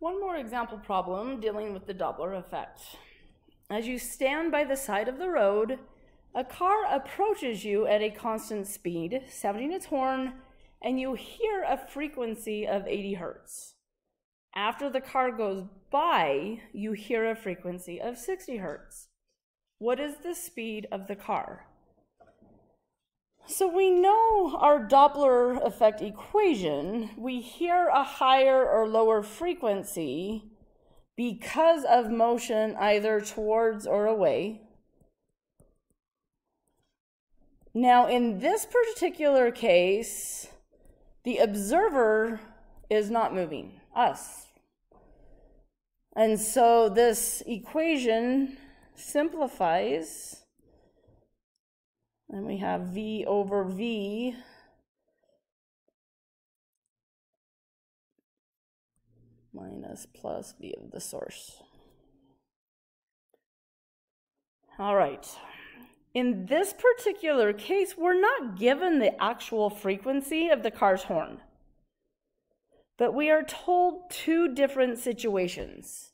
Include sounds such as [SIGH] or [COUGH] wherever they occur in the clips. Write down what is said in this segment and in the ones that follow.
One more example problem dealing with the Doppler effect. As you stand by the side of the road, a car approaches you at a constant speed, sounding its horn, and you hear a frequency of 80 hertz. After the car goes by, you hear a frequency of 60 hertz. What is the speed of the car? So we know our Doppler effect equation. We hear a higher or lower frequency because of motion either towards or away. Now, in this particular case, the observer is not moving, us. And so this equation simplifies and we have V over V. minus plus V of the source. All right. In this particular case, we're not given the actual frequency of the car's horn, but we are told two different situations.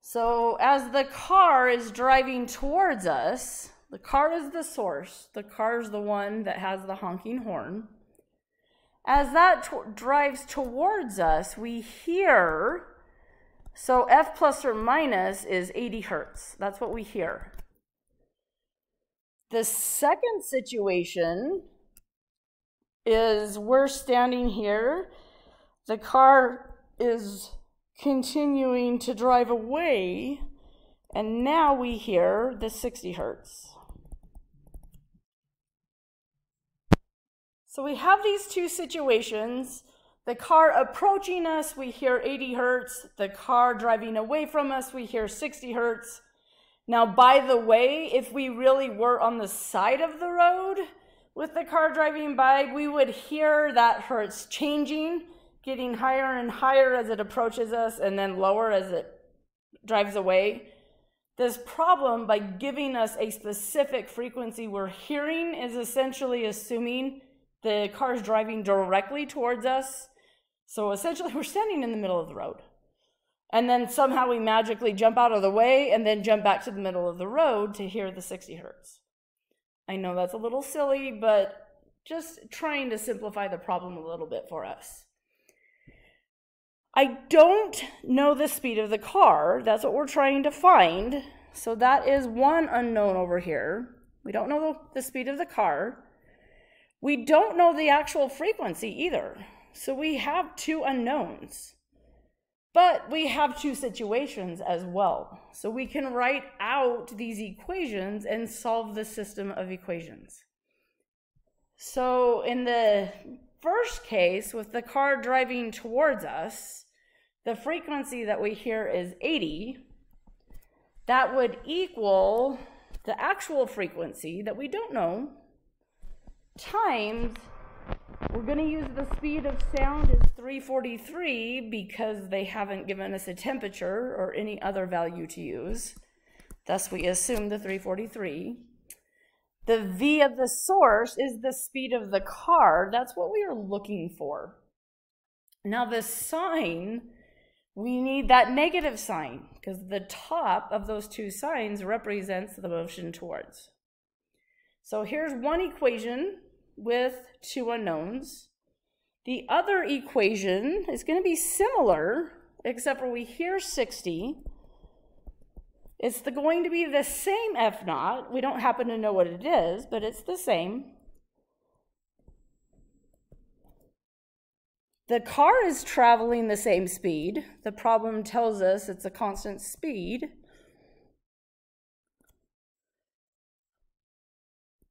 So as the car is driving towards us, the car is the source. The car is the one that has the honking horn. As that drives towards us, we hear, so F plus or minus is 80 hertz. That's what we hear. The second situation is we're standing here. The car is continuing to drive away, and now we hear the 60 hertz. So we have these two situations. The car approaching us, we hear 80 hertz. The car driving away from us, we hear 60 hertz. Now, by the way, if we really were on the side of the road with the car driving by, we would hear that hertz changing, getting higher and higher as it approaches us, and then lower as it drives away. This problem, by giving us a specific frequency we're hearing, is essentially assuming the car is driving directly towards us. So essentially, [LAUGHS] we're standing in the middle of the road. And then somehow we magically jump out of the way and then jump back to the middle of the road to hear the 60 hertz. I know that's a little silly, but just trying to simplify the problem a little bit for us. I don't know the speed of the car. That's what we're trying to find. So that is one unknown over here. We don't know the speed of the car. We don't know the actual frequency either. So we have two unknowns. But we have two situations as well. So we can write out these equations and solve the system of equations. So in the first case, with the car driving towards us, the frequency that we hear is 80. That would equal the actual frequency that we don't know times, we're going to use the speed of sound as 343 because they haven't given us a temperature or any other value to use. Thus, we assume the 343. The V of the source is the speed of the car. That's what we are looking for. Now, the sign, we need that negative sign because the top of those two signs represents the motion towards. So here's one equation with two unknowns. The other equation is going to be similar, except for we hear 60. It's the, going to be the same F naught. We don't happen to know what it is, but it's the same. The car is traveling the same speed. The problem tells us it's a constant speed.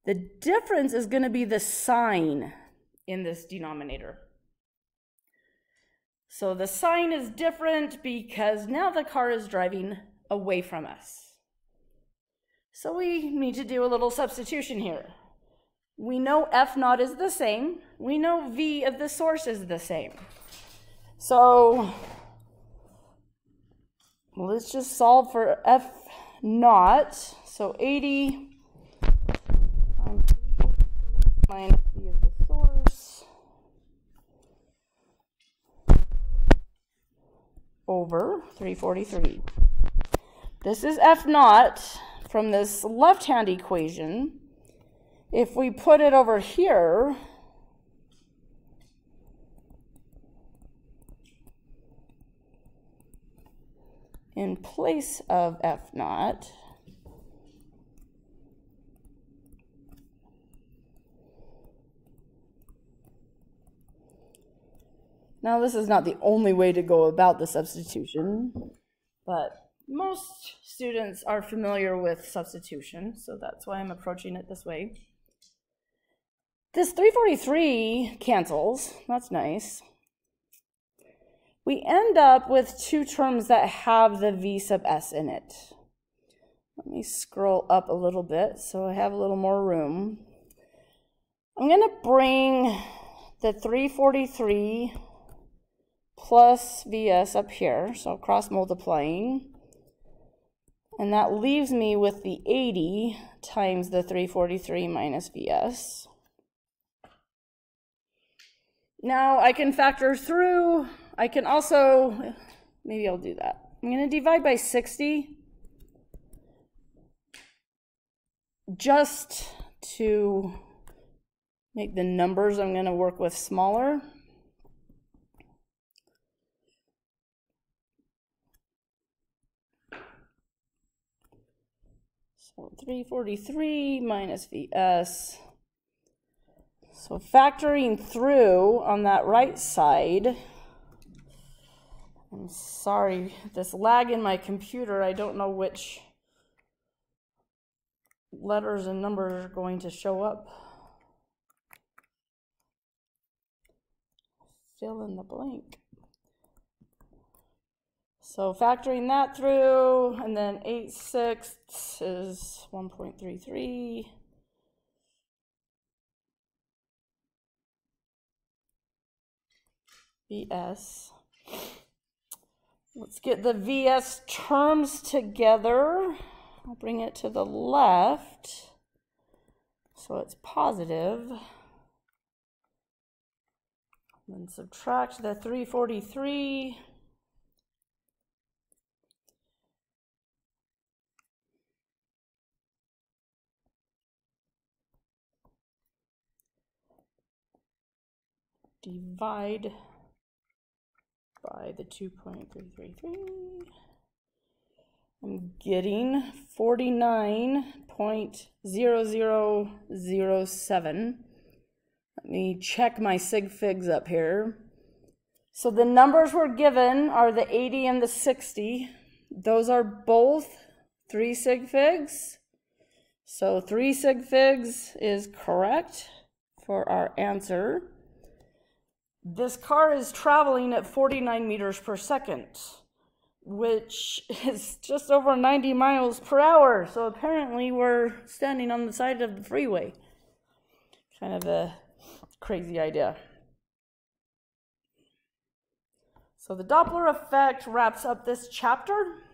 The difference is going to be the sign in this denominator. So the sign is different because now the car is driving away from us. So we need to do a little substitution here. We know F naught is the same. We know V of the source is the same. So let's just solve for F naught. So 80 minus v of the source over 343. This is F naught from this left-hand equation. If we put it over here, in place of F naught, Now, this is not the only way to go about the substitution, but most students are familiar with substitution, so that's why I'm approaching it this way. This 343 cancels, that's nice. We end up with two terms that have the v sub s in it. Let me scroll up a little bit so I have a little more room. I'm going to bring the 343 plus vs up here, so cross multiplying. And that leaves me with the 80 times the 343 minus vs. Now I can factor through, I can also, maybe I'll do that. I'm going to divide by 60 just to make the numbers I'm going to work with smaller. So 343 minus Vs. So factoring through on that right side, I'm sorry, this lag in my computer, I don't know which letters and numbers are going to show up. Fill in the blank. So factoring that through, and then 8 sixths is 1.33. VS. Let's get the VS terms together. I'll bring it to the left. So it's positive. Then subtract the 343. Divide by the 2.333. I'm getting 49.0007. Let me check my sig figs up here. So the numbers we're given are the 80 and the 60. Those are both 3 sig figs. So 3 sig figs is correct for our answer. This car is traveling at 49 meters per second, which [LAUGHS] is just over 90 miles per hour. So apparently we're standing on the side of the freeway. Kind of a crazy idea. So the Doppler effect wraps up this chapter,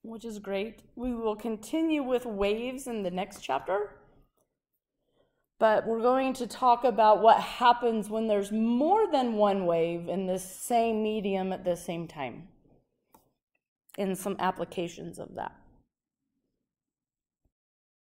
which is great. We will continue with waves in the next chapter but we're going to talk about what happens when there's more than one wave in this same medium at the same time in some applications of that.